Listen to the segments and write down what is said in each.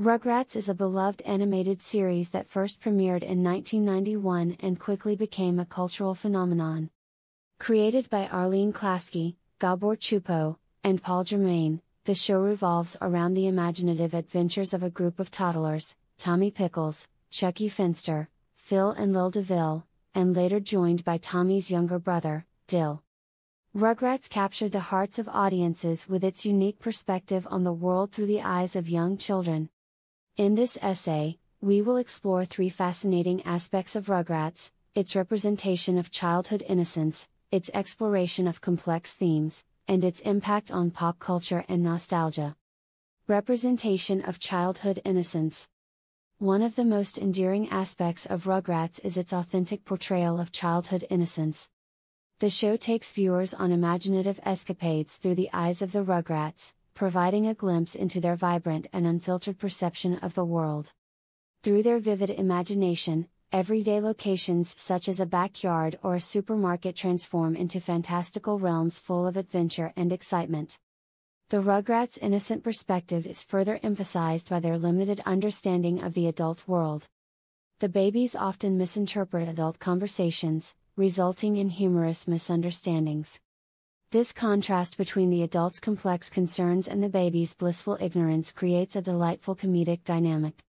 Rugrats is a beloved animated series that first premiered in 1991 and quickly became a cultural phenomenon. Created by Arlene Klasky, Gábor Csupó, and Paul Germain, the show revolves around the imaginative adventures of a group of toddlers, Tommy Pickles, Chuckie Finster, Phil and Lil DeVille, and later joined by Tommy's younger brother, Dil. Rugrats captured the hearts of audiences with its unique perspective on the world through the eyes of young children. In this essay, we will explore three fascinating aspects of Rugrats its representation of childhood innocence, its exploration of complex themes, and its impact on pop culture and nostalgia. Representation of childhood innocence. One of the most endearing aspects of Rugrats is its authentic portrayal of childhood innocence. The show takes viewers on imaginative escapades through the eyes of the Rugrats, providing a glimpse into their vibrant and unfiltered perception of the world. Through their vivid imagination, everyday locations such as a backyard or a supermarket transform into fantastical realms full of adventure and excitement. The Rugrats' innocent perspective is further emphasized by their limited understanding of the adult world. The babies often misinterpret adult conversations, resulting in humorous misunderstandings. This contrast between the adult's complex concerns and the baby's blissful ignorance creates a delightful comedic dynamic.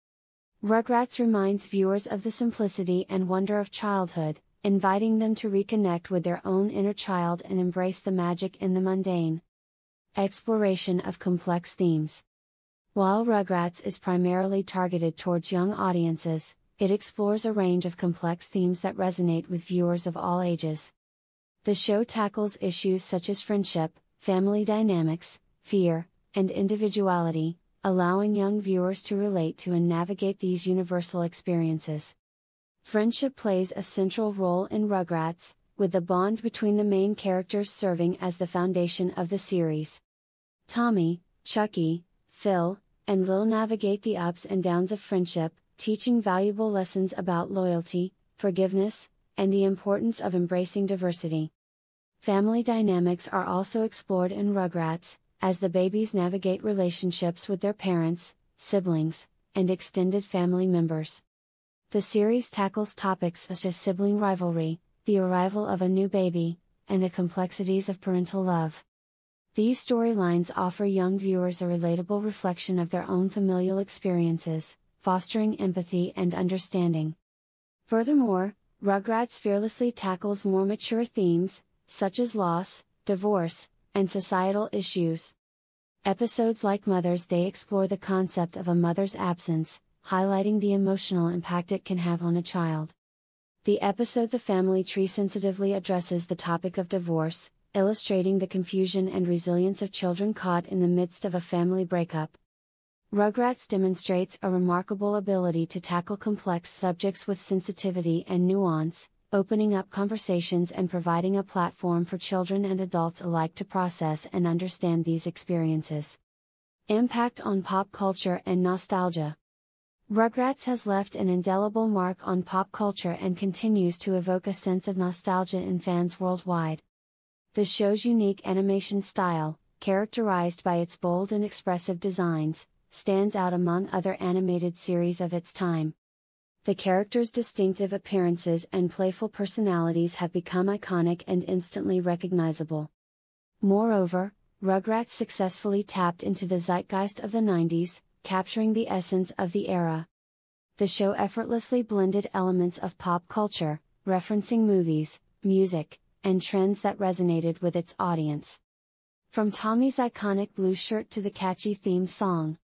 Rugrats reminds viewers of the simplicity and wonder of childhood, inviting them to reconnect with their own inner child and embrace the magic in the mundane. Exploration of complex themes. While Rugrats is primarily targeted towards young audiences, it explores a range of complex themes that resonate with viewers of all ages. The show tackles issues such as friendship, family dynamics, fear, and individuality, allowing young viewers to relate to and navigate these universal experiences. Friendship plays a central role in Rugrats, with the bond between the main characters serving as the foundation of the series. Tommy, Chuckie, Phil, and Lil navigate the ups and downs of friendship, teaching valuable lessons about loyalty, forgiveness, and the importance of embracing diversity. Family dynamics are also explored in Rugrats, as the babies navigate relationships with their parents, siblings, and extended family members. The series tackles topics such as sibling rivalry, the arrival of a new baby, and the complexities of parental love. These storylines offer young viewers a relatable reflection of their own familial experiences, fostering empathy and understanding. Furthermore, Rugrats fearlessly tackles more mature themes, such as loss, divorce, and societal issues. Episodes like Mother's Day explore the concept of a mother's absence, highlighting the emotional impact it can have on a child. The episode The Family Tree sensitively addresses the topic of divorce, illustrating the confusion and resilience of children caught in the midst of a family breakup. Rugrats demonstrates a remarkable ability to tackle complex subjects with sensitivity and nuance, opening up conversations and providing a platform for children and adults alike to process and understand these experiences. Impact on pop culture and nostalgia. Rugrats has left an indelible mark on pop culture and continues to evoke a sense of nostalgia in fans worldwide. The show's unique animation style, characterized by its bold and expressive designs, stands out among other animated series of its time the characters' distinctive appearances and playful personalities have become iconic and instantly recognizable. Moreover, Rugrats successfully tapped into the zeitgeist of the 90s, capturing the essence of the era. The show effortlessly blended elements of pop culture, referencing movies, music, and trends that resonated with its audience. From Tommy's iconic blue shirt to the catchy theme song,